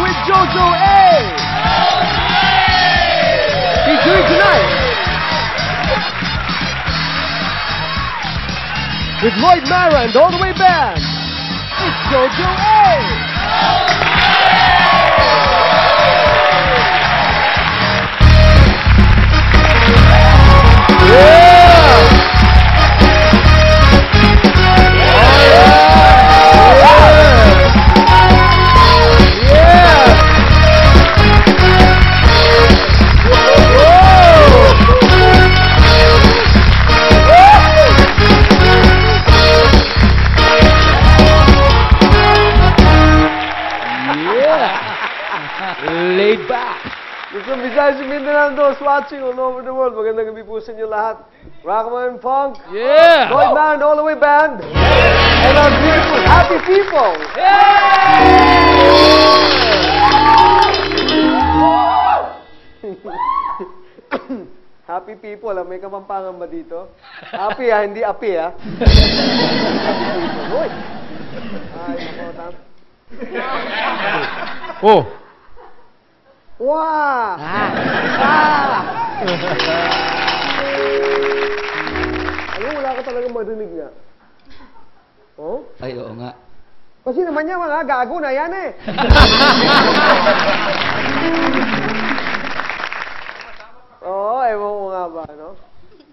with Jojo A. He's doing tonight with Lloyd Mara and All the Way Band. It's Jojo A. Laid back. Luzon, Visayas, and Mindanao, those watching all over the world. Magandang gabi po sa inyo lahat. Rockman Funk, Yeah. Lloyd Band, All the Way Band, and our beautiful happy people. happy people, ah. may kapampangan ba dito? Happy ah, hindi api ah. happy people. Hoy! Ay, nako, tam. Oh. Wow! Alam mo, wala ka talaga marinig nga. Oh? Ay, oo nga. Kasi naman yan, mga gago na yan eh. Oo, oh, ewan ko nga ba, no?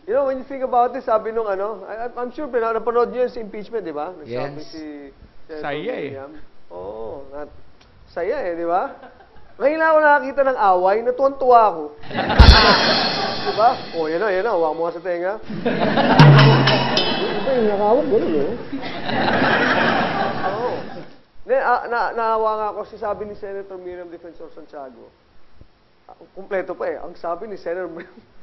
You know, when you think about this, sabi nung ano, I, I'm sure pina- napanood niyo yun sa impeachment, di ba? Nagsabi Yes. si Saya eh. Oo, nat- saya eh, di ba? Ngayon lang ako nakakita ng away, natuwan-tuwa ako. di ba? Oh, yan na, yan na, huwag mo ka sa tenga. Iba yung nakawag, gano'n eh. Oo. Ah, na, naawa nga ako si sabi ni Senator Miriam Defensor Santiago. Ah, kumpleto pa eh. Ang sabi ni Senator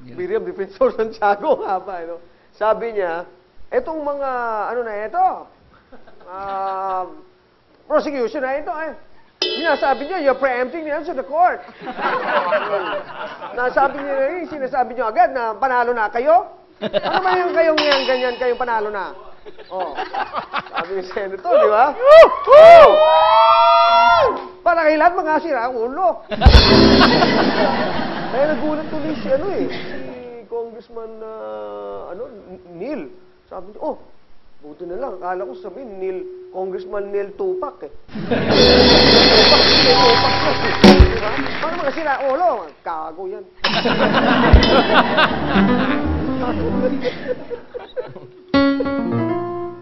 Miriam Defensor Santiago nga ba, ano? Sabi niya, etong mga, ano na ito, um, prosecution na ito eh. Sinasabi niyo, you're preempting the answer to the court. Nasabi niyo na rin, sinasabi niyo agad na panalo na kayo. Ano ba yung kayong yan, ganyan, kayong panalo na? Oh. Sabi ni Senator, di ba? Woo! Para kay lahat mga sira ang ulo. Kaya nagulat tuloy si ano eh, si Congressman ah, ano, Neil. Sabi niya, oh, buti na lang. Akala ko sabihin, Neil, Congressman Neil Tupac eh. Paano mga sira ang ulo? Kago yan.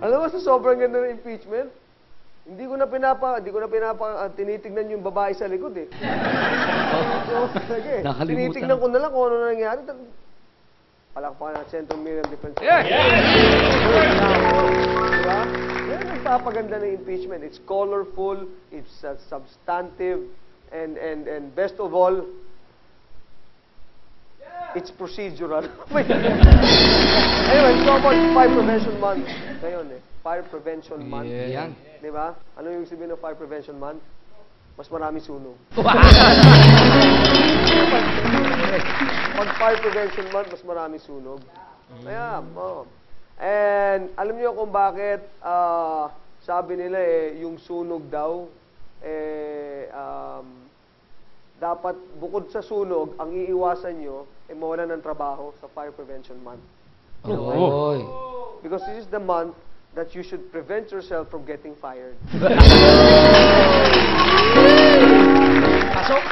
Alam mo, sa sobrang ganda ng impeachment, hindi ko na pinapa, hindi ko na pinapa, ah, tinitignan yung babae sa likod eh. so, sige, Nakalimutan. tinitignan ko na lang kung ano na nangyari. Palakpakan natin Central Miriam Defense. Yeah. Diba? Nagpapaganda ng impeachment. It's colorful, it's uh, substantive, and, and, and best of all, it's procedural. Wait. anyway, it's about Fire Prevention Month. Ngayon eh. Fire Prevention Month. Yeah. Yan. Di ba? Ano yung sabihin ng Fire Prevention Month? Mas marami sunog. Pag Fire Prevention Month, mas marami sunog. Kaya, oh. And alam niyo kung bakit ah, sabi nila eh, yung sunog daw, eh, um, dapat bukod sa sunog, ang iiwasan nyo, eh, mawalan ng trabaho sa Fire Prevention Month. Oy. Because this is the month that you should prevent yourself from getting fired. Pasok.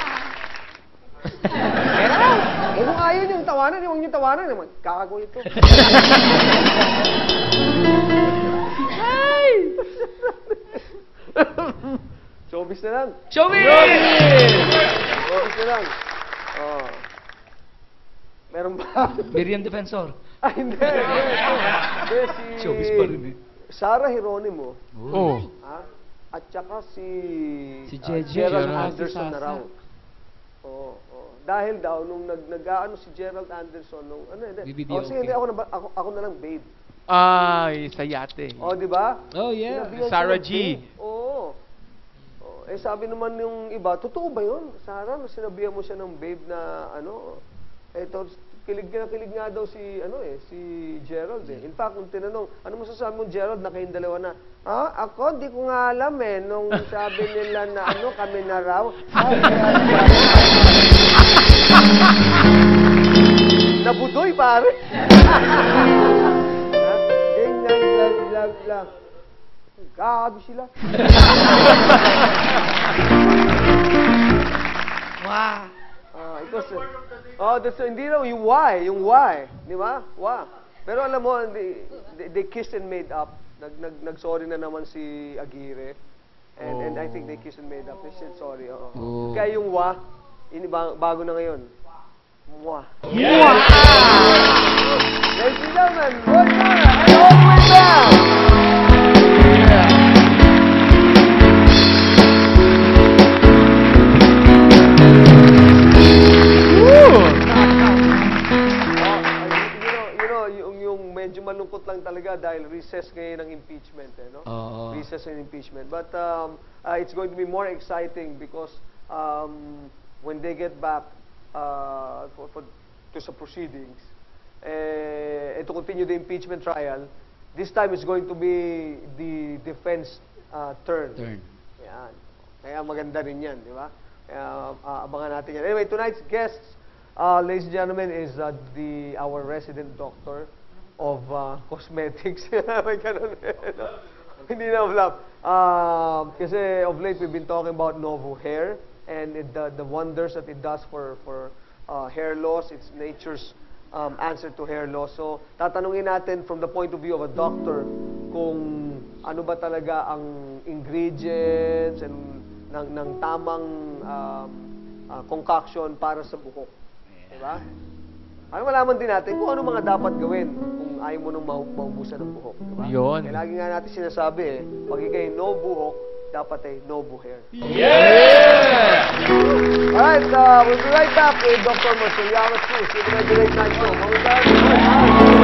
Eh, kung ayaw niyong tawanan, huwag niyong tawanan naman. Kakago ito. Showbiz na lang. Show me! Showbiz na lang. Oh. Meron ba? Miriam Defensor. Ay, hindi. Hindi, si... Showbiz pa rin eh. Sarah Geronimo. Oh. Ha? At saka si... Si ah, JJ. Gerald Gerald. Anderson na raw. Oo. oo. Dahil daw, nung nag, nag-ano si Gerald Anderson, nung ano, hindi. Oh, sige, hindi, ako na, ako, ako na lang, babe. Ay, sa yate. Oh, di ba? Oh, yeah. Sinabihan siya Sarah ng G. babe. Oo. Oh, eh, sabi naman yung iba, totoo ba yun? Sarah, sinabihan mo siya ng babe na, ano, eto, kilig na kilig nga daw si, ano eh, si Gerald eh. In fact, kung tinanong, ano masasabi mo Gerald, na kayong dalawa na, ah, ako, di ko nga alam eh, nung sabi nila na ano, kami na raw. Ay, kaya, Nabudoy, pare. Lang. Gabi sila. Wow. Ah, ito sa... Oh, that's, hindi raw yung why, yung why. Di ba? Why? Pero alam mo, they, they, they kissed and made up. Nag, nag, nag-sorry na naman si Aguirre. And, and I think they kissed and made up. They said sorry, oo. Oh. Kaya yung wa, ini ba, bago na ngayon. Mwah. Yeah! Ladies and gentlemen, Roy Mara, and all the way down. Malungkot lang talaga dahil recess ngayon ng impeachment, eh, no? Oo. Recess and impeachment. But um, uh, it's going to be more exciting because um, when they get back uh, for, for, to sa proceedings, eh, and to continue the impeachment trial, this time it's going to be the defense uh, turn. Turn. Yan. Kaya maganda rin yan, di ba? Kaya uh, abangan natin yan. Anyway, tonight's guests, uh, ladies and gentlemen, is uh, the our resident doctor of uh, cosmetics. May ganun eh? Hindi na flop. Um, kasi of late, we've been talking about Novo Hair and it, the, the wonders that it does for, for uh, hair loss. It's nature's um, answer to hair loss. So, tatanungin natin from the point of view of a doctor kung ano ba talaga ang ingredients and ng, ng tamang um, uh, concoction para sa buhok. Diba? Ano malaman din natin kung ano mga dapat gawin kung ayaw mo nang mau- maubusan ng buhok. Diba? Yun. Kaya lagi nga natin sinasabi eh, pag ikay no buhok, dapat ay no buhair. Alright, uh, we'll be right back with Dr. Cruz. We're going to night show. Mga